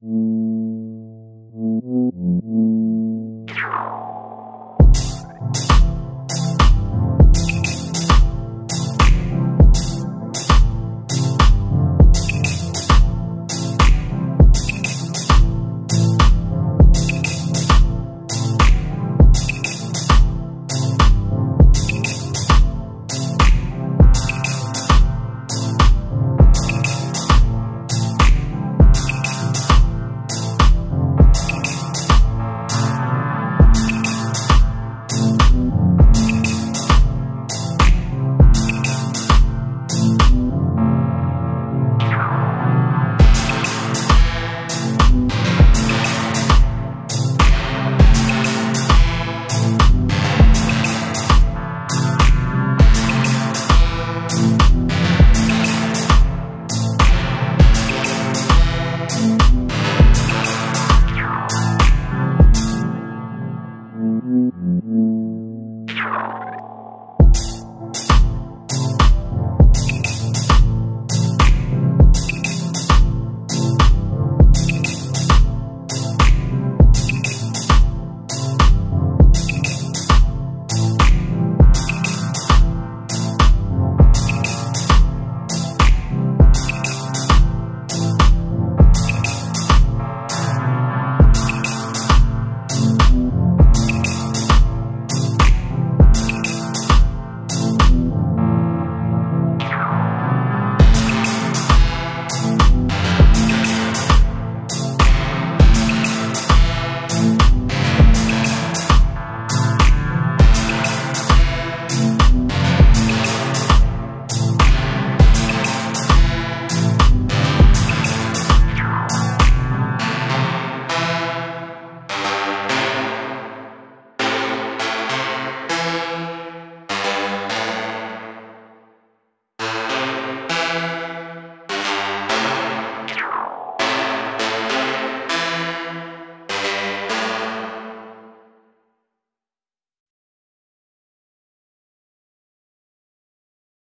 you